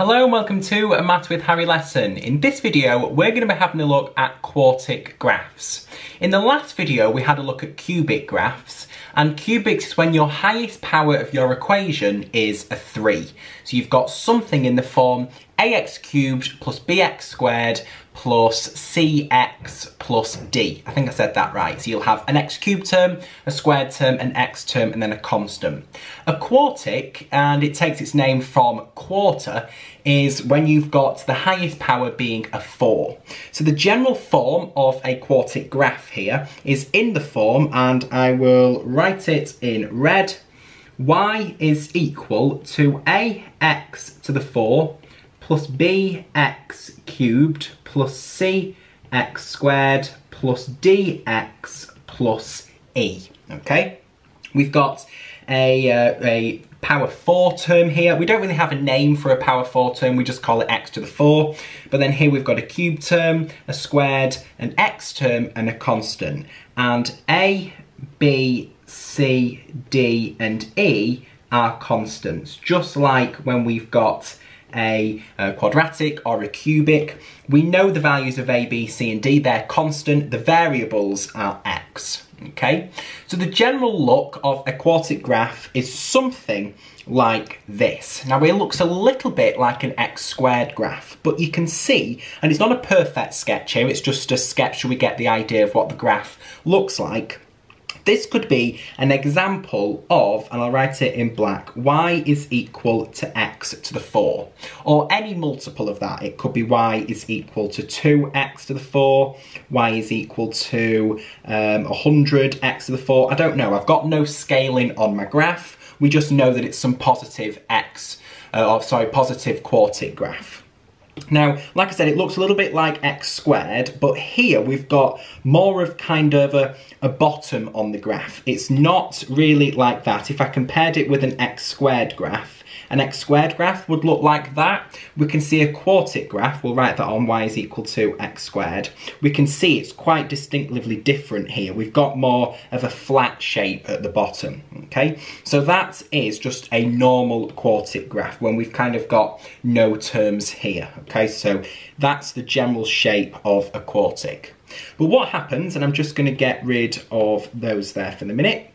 Hello and welcome to a Maths with Harry lesson. In this video, we're going to be having a look at quartic graphs. In the last video, we had a look at cubic graphs, and cubics is when your highest power of your equation is a 3. So you've got something in the form ax cubed plus bx squared plus cx plus d. I think I said that right. So you'll have an x cubed term, a squared term, an x term, and then a constant. A quartic, and it takes its name from quarter, is when you've got the highest power being a 4. So the general form of a quartic graph here is in the form, and I will write it in red, y is equal to ax to the 4 plus bx cubed plus cx squared plus dx plus e, okay? We've got a, uh, a power 4 term here. We don't really have a name for a power 4 term, we just call it x to the 4. But then here we've got a cube term, a squared, an x term, and a constant. And a, b, c, d, and e are constants, just like when we've got a, a, quadratic or a cubic. We know the values of a, b, c and d, they're constant. The variables are x, okay? So the general look of a quartic graph is something like this. Now it looks a little bit like an x squared graph, but you can see, and it's not a perfect sketch here, it's just a sketch so we get the idea of what the graph looks like. This could be an example of, and I'll write it in black, y is equal to x to the 4. Or any multiple of that. It could be y is equal to 2x to the 4, y is equal to um, 100x to the 4. I don't know, I've got no scaling on my graph. We just know that it's some positive x, uh, or sorry, positive quartic graph. Now, like I said, it looks a little bit like x squared, but here we've got more of kind of a, a bottom on the graph. It's not really like that. If I compared it with an x squared graph, an x squared graph would look like that. We can see a quartic graph, we'll write that on y is equal to x squared. We can see it's quite distinctively different here. We've got more of a flat shape at the bottom, okay? So that is just a normal quartic graph when we've kind of got no terms here, okay? So that's the general shape of a quartic. But what happens, and I'm just gonna get rid of those there for the minute,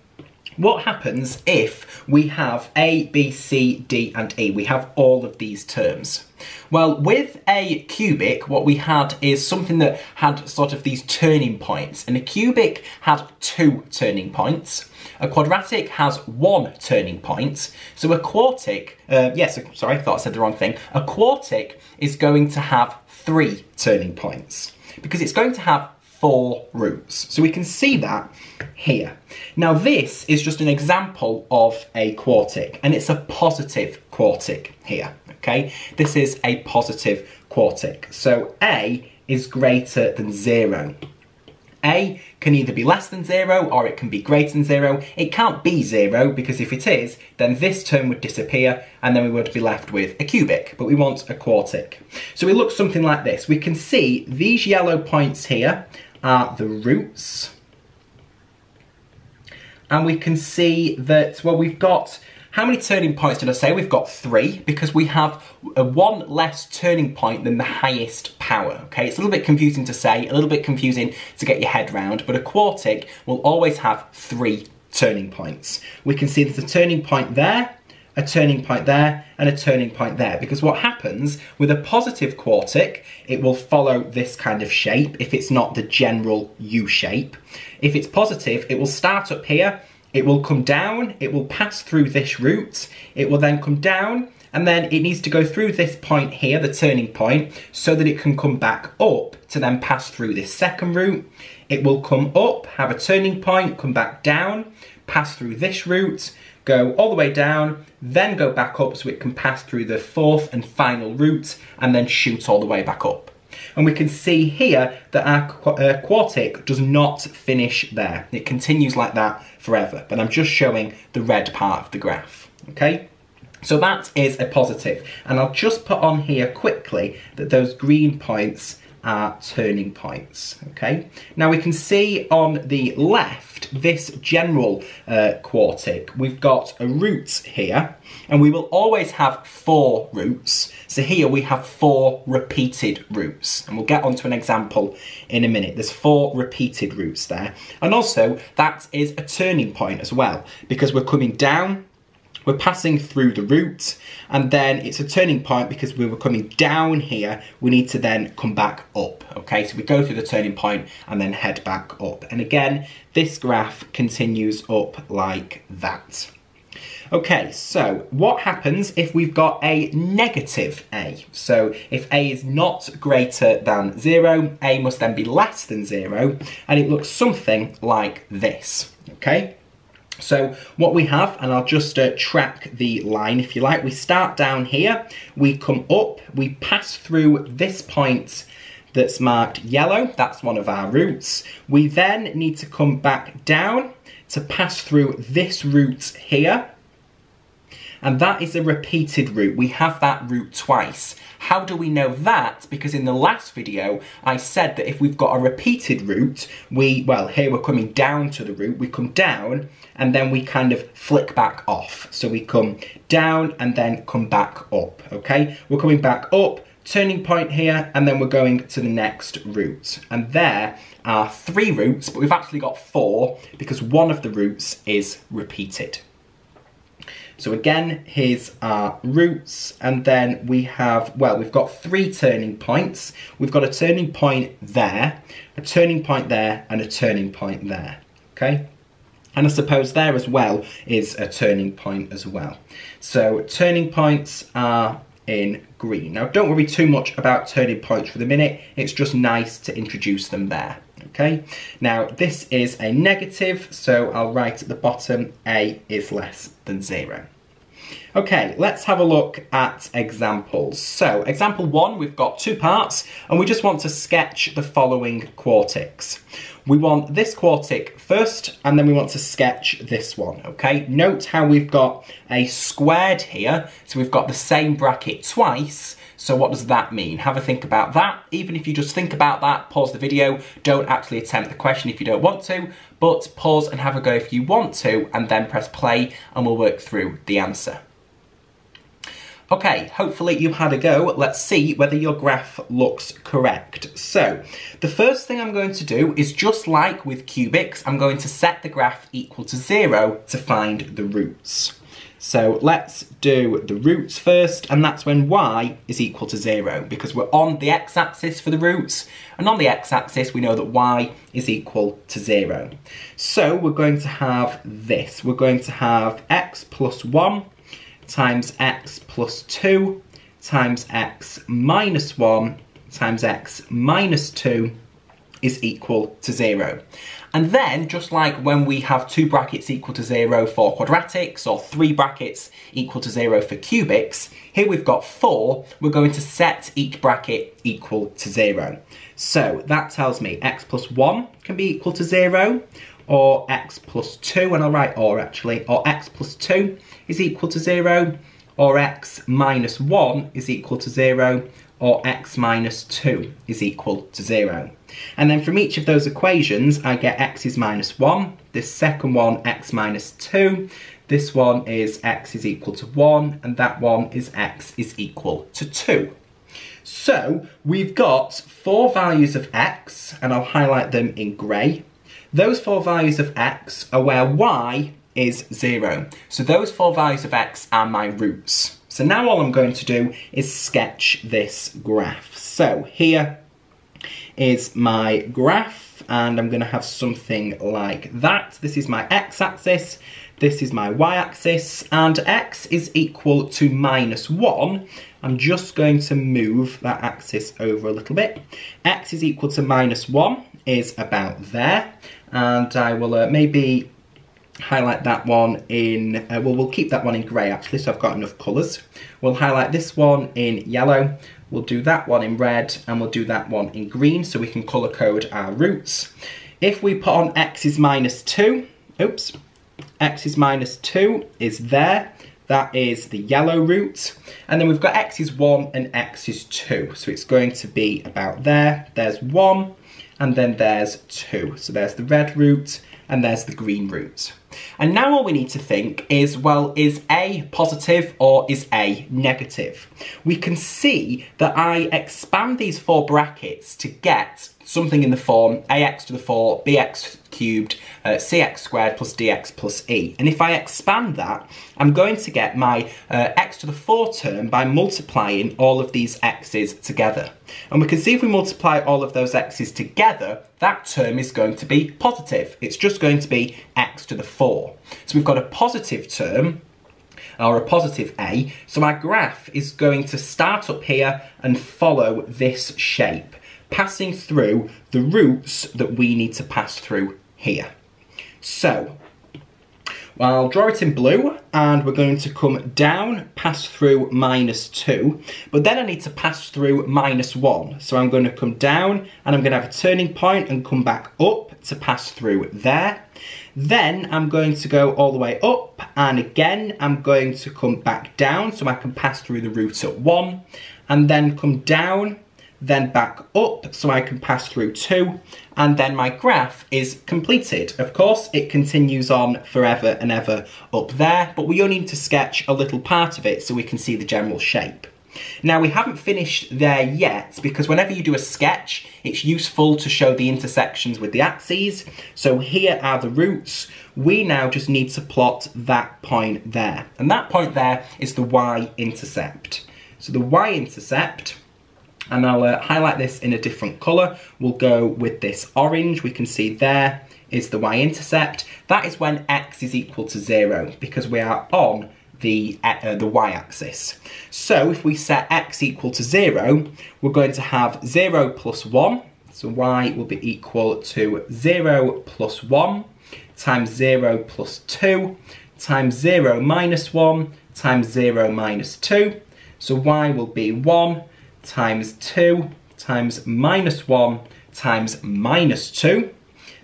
what happens if we have A, B, C, D and E? We have all of these terms. Well, with a cubic, what we had is something that had sort of these turning points. And a cubic had two turning points. A quadratic has one turning point. So a quartic, uh, yes, sorry, I thought I said the wrong thing. A quartic is going to have three turning points because it's going to have four roots. So we can see that here. Now this is just an example of a quartic and it's a positive quartic here, okay? This is a positive quartic. So A is greater than zero. A can either be less than zero or it can be greater than zero. It can't be zero because if it is, then this term would disappear and then we would be left with a cubic, but we want a quartic. So it looks something like this. We can see these yellow points here are the roots. And we can see that, well, we've got, how many turning points did I say? We've got three, because we have one less turning point than the highest power, okay? It's a little bit confusing to say, a little bit confusing to get your head round, but a quartic will always have three turning points. We can see there's a turning point there, a turning point there, and a turning point there. Because what happens with a positive quartic, it will follow this kind of shape if it's not the general U shape. If it's positive, it will start up here, it will come down, it will pass through this root, it will then come down, and then it needs to go through this point here, the turning point, so that it can come back up to then pass through this second root. It will come up, have a turning point, come back down, pass through this root, go all the way down, then go back up so it can pass through the fourth and final root, and then shoot all the way back up. And we can see here that our uh, quartic does not finish there. It continues like that forever, but I'm just showing the red part of the graph, okay? So that is a positive, and I'll just put on here quickly that those green points our turning points, okay? Now we can see on the left, this general uh, quartic, we've got a root here, and we will always have four roots. So here we have four repeated roots, and we'll get onto an example in a minute. There's four repeated roots there. And also, that is a turning point as well, because we're coming down we're passing through the root and then it's a turning point because we were coming down here. We need to then come back up, okay? So we go through the turning point and then head back up. And again, this graph continues up like that. Okay, so what happens if we've got a negative a? So if a is not greater than zero, a must then be less than zero, and it looks something like this, okay? So what we have, and I'll just uh, track the line if you like, we start down here, we come up, we pass through this point that's marked yellow, that's one of our roots. We then need to come back down to pass through this root here, and that is a repeated root. We have that root twice. How do we know that? Because in the last video, I said that if we've got a repeated root, we, well, here we're coming down to the root, we come down, and then we kind of flick back off. So we come down and then come back up, okay? We're coming back up, turning point here, and then we're going to the next root. And there are three roots, but we've actually got four because one of the roots is repeated. So again, here's our roots, and then we have, well, we've got three turning points. We've got a turning point there, a turning point there, and a turning point there, okay? And I suppose there as well is a turning point as well. So turning points are in green. Now don't worry too much about turning points for the minute, it's just nice to introduce them there okay? Now, this is a negative, so I'll write at the bottom, A is less than zero. Okay, let's have a look at examples. So, example one, we've got two parts, and we just want to sketch the following quartics. We want this quartic first, and then we want to sketch this one, okay? Note how we've got a squared here, so we've got the same bracket twice, so what does that mean? Have a think about that. Even if you just think about that, pause the video. Don't actually attempt the question if you don't want to, but pause and have a go if you want to, and then press play and we'll work through the answer. Okay, hopefully you had a go. Let's see whether your graph looks correct. So, the first thing I'm going to do is just like with cubics, I'm going to set the graph equal to zero to find the roots. So let's do the roots first, and that's when y is equal to zero, because we're on the x-axis for the roots, and on the x-axis we know that y is equal to zero. So we're going to have this. We're going to have x plus one times x plus 2 times x minus 1 times x minus 2 is equal to 0. And then, just like when we have two brackets equal to 0 for quadratics, or three brackets equal to 0 for cubics, here we've got 4, we're going to set each bracket equal to 0. So that tells me x plus 1 can be equal to 0, or x plus 2, and I'll write or actually, or x plus 2 is equal to 0, or x minus 1 is equal to 0, or x minus 2 is equal to 0. And then from each of those equations, I get x is minus 1, this second one x minus 2, this one is x is equal to 1, and that one is x is equal to 2. So we've got four values of x, and I'll highlight them in grey. Those four values of x are where y is 0. So those four values of x are my roots. So now all I'm going to do is sketch this graph. So here is my graph and I'm going to have something like that. This is my x-axis, this is my y-axis, and x is equal to minus 1. I'm just going to move that axis over a little bit. x is equal to minus 1 is about there and I will uh, maybe highlight that one in, uh, well we'll keep that one in grey actually so I've got enough colours. We'll highlight this one in yellow, we'll do that one in red and we'll do that one in green so we can colour code our roots. If we put on x is minus 2, oops, x is minus 2 is there, that is the yellow root. And then we've got x is 1 and x is 2. So it's going to be about there. There's 1 and then there's 2. So there's the red root and there's the green root. And now all we need to think is, well, is A positive or is A negative? We can see that I expand these four brackets to get something in the form ax to the 4, bx cubed, uh, cx squared plus dx plus e. And if I expand that, I'm going to get my uh, x to the 4 term by multiplying all of these x's together. And we can see if we multiply all of those x's together, that term is going to be positive. It's just going to be x to the 4. So we've got a positive term, or a positive a, so my graph is going to start up here and follow this shape passing through the roots that we need to pass through here. So, I'll draw it in blue and we're going to come down, pass through minus 2, but then I need to pass through minus 1. So I'm going to come down and I'm going to have a turning point and come back up to pass through there. Then I'm going to go all the way up and again I'm going to come back down so I can pass through the root at 1 and then come down then back up so I can pass through two, and then my graph is completed. Of course, it continues on forever and ever up there, but we only need to sketch a little part of it so we can see the general shape. Now we haven't finished there yet because whenever you do a sketch, it's useful to show the intersections with the axes. So here are the roots. We now just need to plot that point there. And that point there is the y-intercept. So the y-intercept and I'll uh, highlight this in a different colour. We'll go with this orange. We can see there is the y-intercept. That is when x is equal to zero because we are on the, uh, the y-axis. So if we set x equal to zero, we're going to have zero plus one. So y will be equal to zero plus one times zero plus two times zero minus one times zero minus two. So y will be one times 2 times minus 1 times minus 2.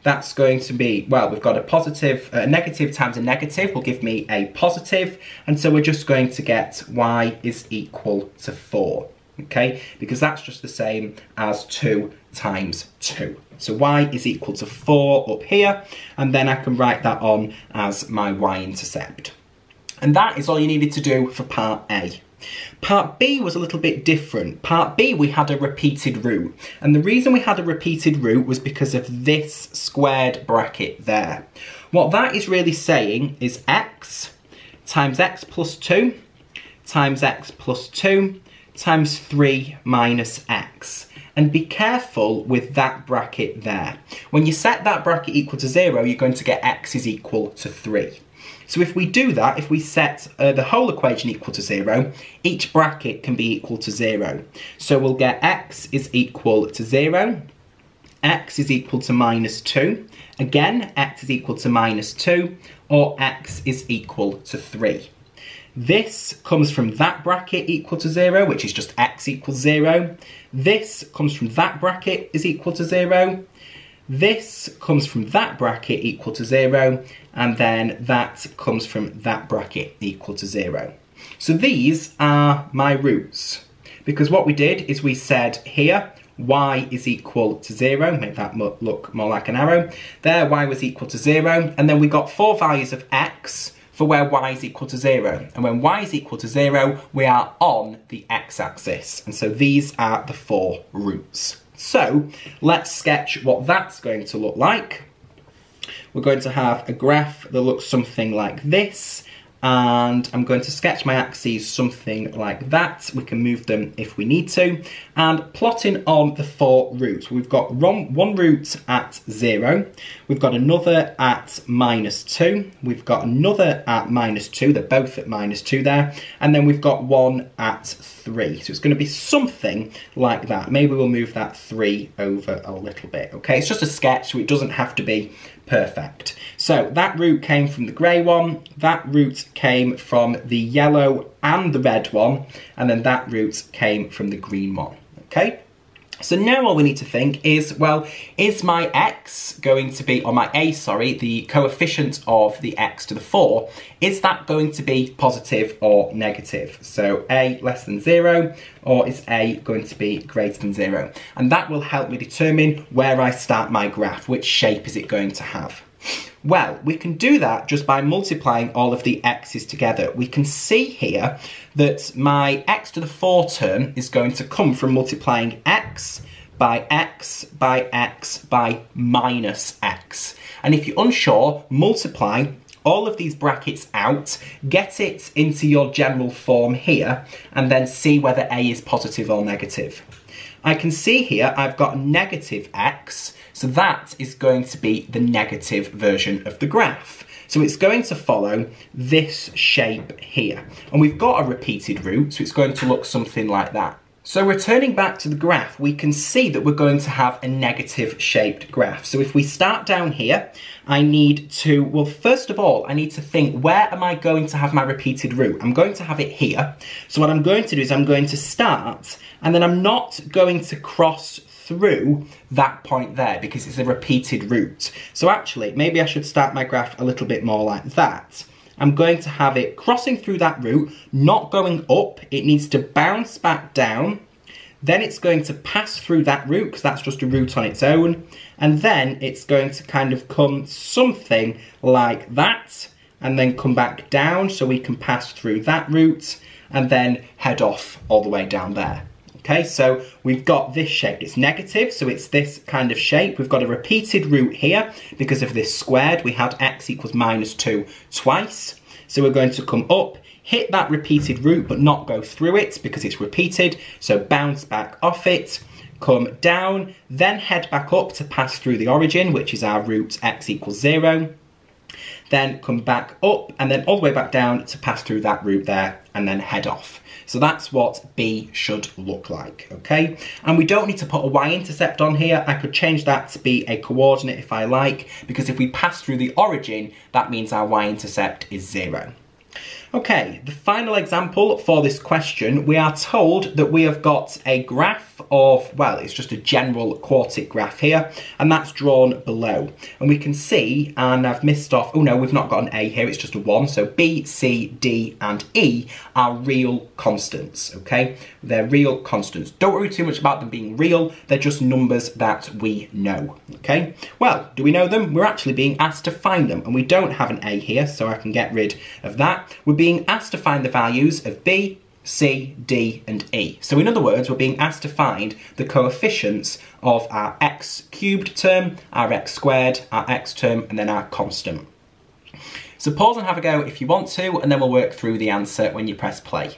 That's going to be, well, we've got a positive, uh, a negative times a negative will give me a positive, and so we're just going to get y is equal to 4, okay? Because that's just the same as 2 times 2. So y is equal to 4 up here, and then I can write that on as my y-intercept. And that is all you needed to do for part A. Part B was a little bit different. Part B, we had a repeated root. And the reason we had a repeated root was because of this squared bracket there. What that is really saying is x times x plus 2 times x plus 2 times 3 minus x. And be careful with that bracket there. When you set that bracket equal to 0, you're going to get x is equal to 3. So if we do that, if we set uh, the whole equation equal to zero, each bracket can be equal to zero. So we'll get x is equal to zero, x is equal to minus two, again, x is equal to minus two, or x is equal to three. This comes from that bracket equal to zero, which is just x equals zero. This comes from that bracket is equal to zero. This comes from that bracket equal to zero, and then that comes from that bracket equal to zero. So these are my roots. Because what we did is we said here, y is equal to zero, make that look more like an arrow. There, y was equal to zero, and then we got four values of x for where y is equal to zero. And when y is equal to zero, we are on the x-axis. And so these are the four roots. So let's sketch what that's going to look like. We're going to have a graph that looks something like this and I'm going to sketch my axes something like that. We can move them if we need to. And plotting on the four roots. We've got one root at zero. We've got another at minus two. We've got another at minus two. They're both at minus two there. And then we've got one at three. So it's going to be something like that. Maybe we'll move that three over a little bit. Okay, it's just a sketch, so it doesn't have to be perfect. So that root came from the grey one, that root came from the yellow and the red one, and then that root came from the green one, okay? So now all we need to think is, well, is my x going to be, or my a, sorry, the coefficient of the x to the 4, is that going to be positive or negative? So a less than 0, or is a going to be greater than 0? And that will help me determine where I start my graph, which shape is it going to have. Well, we can do that just by multiplying all of the x's together. We can see here that my x to the 4 term is going to come from multiplying x by x by x by minus x. And if you're unsure, multiply all of these brackets out, get it into your general form here, and then see whether a is positive or negative. I can see here I've got negative x, so that is going to be the negative version of the graph. So it's going to follow this shape here. And we've got a repeated root, so it's going to look something like that. So returning back to the graph, we can see that we're going to have a negative shaped graph. So if we start down here, I need to, well, first of all, I need to think, where am I going to have my repeated root? I'm going to have it here. So what I'm going to do is I'm going to start, and then I'm not going to cross through that point there because it's a repeated root. So actually, maybe I should start my graph a little bit more like that. I'm going to have it crossing through that root, not going up. It needs to bounce back down. Then it's going to pass through that root, because that's just a root on its own. And then it's going to kind of come something like that, and then come back down so we can pass through that root, and then head off all the way down there. Okay, so we've got this shape. It's negative, so it's this kind of shape. We've got a repeated root here. Because of this squared, we had x equals minus 2 twice. So we're going to come up, hit that repeated root, but not go through it because it's repeated. So bounce back off it, come down, then head back up to pass through the origin, which is our root x equals 0 then come back up and then all the way back down to pass through that root there and then head off. So that's what B should look like, okay? And we don't need to put a y-intercept on here. I could change that to be a coordinate if I like, because if we pass through the origin, that means our y-intercept is zero. Okay, the final example for this question, we are told that we have got a graph of, well, it's just a general quartic graph here, and that's drawn below. And we can see, and I've missed off, oh no, we've not got an A here, it's just a one, so B, C, D, and E are real constants, okay? They're real constants. Don't worry too much about them being real, they're just numbers that we know, okay? Well, do we know them? We're actually being asked to find them, and we don't have an A here, so I can get rid of that. We're being asked to find the values of B, C, D and E. So in other words, we're being asked to find the coefficients of our x cubed term, our x squared, our x term and then our constant. So pause and have a go if you want to and then we'll work through the answer when you press play.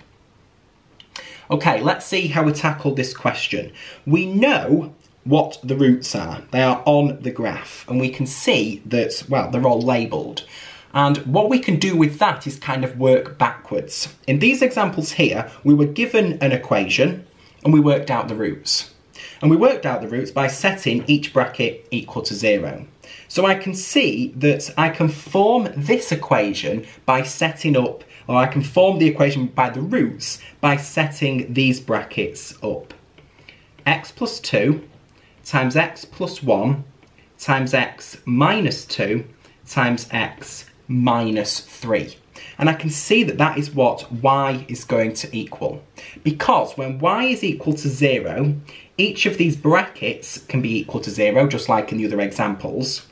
Okay, let's see how we tackled this question. We know what the roots are. They are on the graph and we can see that, well, they're all labelled. And what we can do with that is kind of work backwards. In these examples here, we were given an equation and we worked out the roots. And we worked out the roots by setting each bracket equal to zero. So I can see that I can form this equation by setting up, or I can form the equation by the roots by setting these brackets up. x plus 2 times x plus 1 times x minus 2 times x minus 3. And I can see that that is what y is going to equal. Because when y is equal to 0, each of these brackets can be equal to 0, just like in the other examples.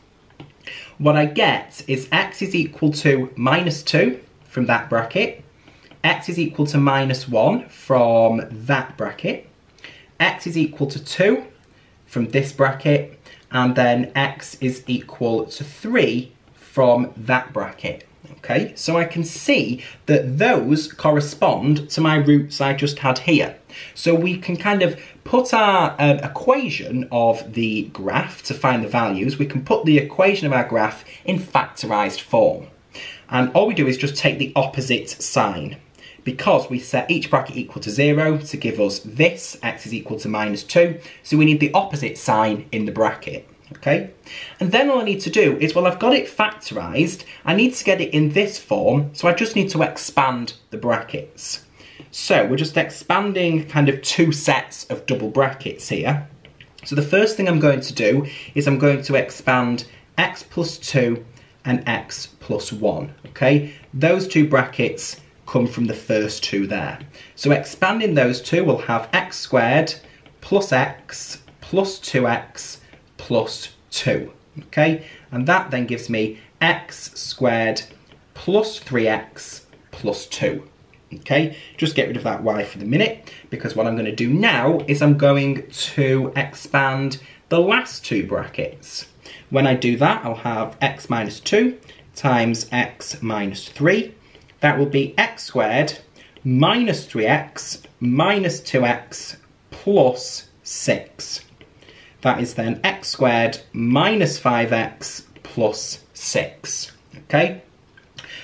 What I get is x is equal to minus 2 from that bracket, x is equal to minus 1 from that bracket, x is equal to 2 from this bracket, and then x is equal to 3 from that bracket. Okay, so I can see that those correspond to my roots I just had here. So we can kind of put our um, equation of the graph to find the values, we can put the equation of our graph in factorised form. And all we do is just take the opposite sign. Because we set each bracket equal to zero to give us this, x is equal to minus two, so we need the opposite sign in the bracket okay? And then all I need to do is, well, I've got it factorised, I need to get it in this form, so I just need to expand the brackets. So we're just expanding kind of two sets of double brackets here. So the first thing I'm going to do is I'm going to expand x plus 2 and x plus 1, okay? Those two brackets come from the first two there. So expanding those two, we'll have x squared plus x plus 2x plus 2, okay? And that then gives me x squared plus 3x plus 2. Okay, just get rid of that y for the minute because what I'm going to do now is I'm going to expand the last two brackets. When I do that, I'll have x minus 2 times x minus 3. That will be x squared minus 3x minus 2x plus 6. That is then x squared minus 5x plus 6. Okay?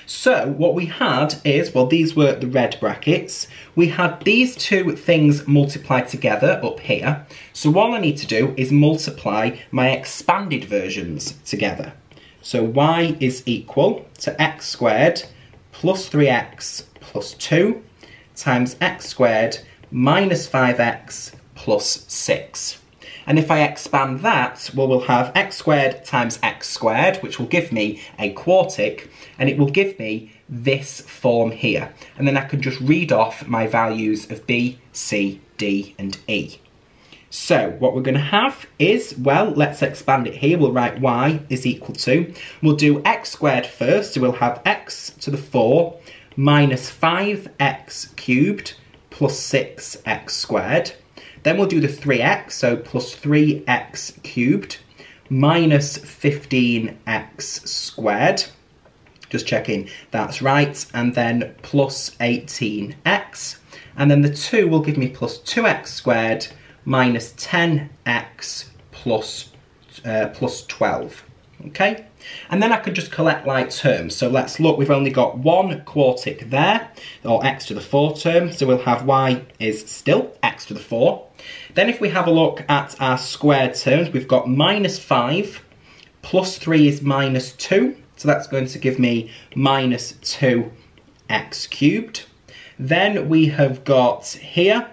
So what we had is, well these were the red brackets, we had these two things multiplied together up here. So all I need to do is multiply my expanded versions together. So y is equal to x squared plus 3x plus 2 times x squared minus 5x plus 6. And if I expand that, well, we'll have x squared times x squared, which will give me a quartic, and it will give me this form here. And then I can just read off my values of b, c, d, and e. So what we're going to have is, well, let's expand it here. We'll write y is equal to, we'll do x squared first, so we'll have x to the 4 minus 5x cubed plus 6x squared. Then we'll do the 3x, so plus 3x cubed minus 15x squared. Just checking that's right. And then plus 18x. And then the 2 will give me plus 2x squared minus 10x plus, uh, plus 12. Okay? And then I could just collect like terms. So let's look, we've only got one quartic there, or x to the 4 term. So we'll have y is still x to the 4. Then if we have a look at our squared terms, we've got minus 5, plus 3 is minus 2. So that's going to give me minus 2x cubed. Then we have got here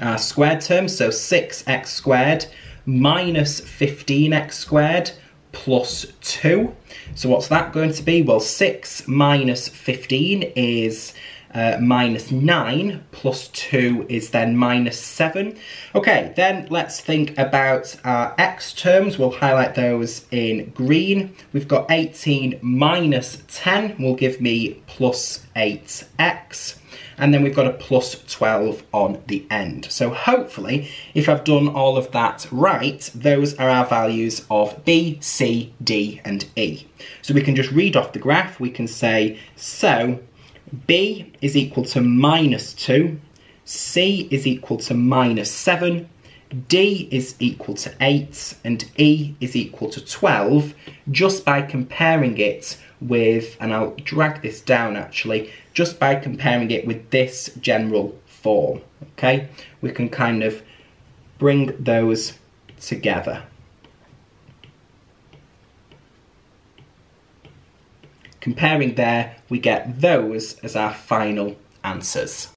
our squared terms, so 6x squared minus 15x squared plus 2. So what's that going to be? Well, 6 minus 15 is uh, minus 9, plus 2 is then minus 7. Okay, then let's think about our x terms. We'll highlight those in green. We've got 18 minus 10 will give me plus 8x and then we've got a plus 12 on the end. So hopefully, if I've done all of that right, those are our values of B, C, D, and E. So we can just read off the graph, we can say, so B is equal to minus 2, C is equal to minus 7, D is equal to 8 and E is equal to 12 just by comparing it with, and I'll drag this down actually, just by comparing it with this general form, okay? We can kind of bring those together. Comparing there, we get those as our final answers.